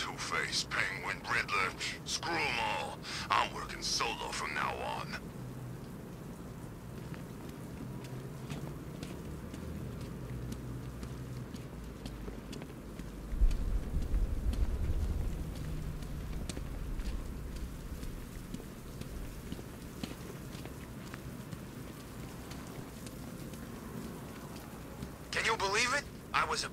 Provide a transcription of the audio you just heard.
Two-Face, Penguin, Riddler, screw 'em all. I'm working solo from now on. Can you believe it? I was a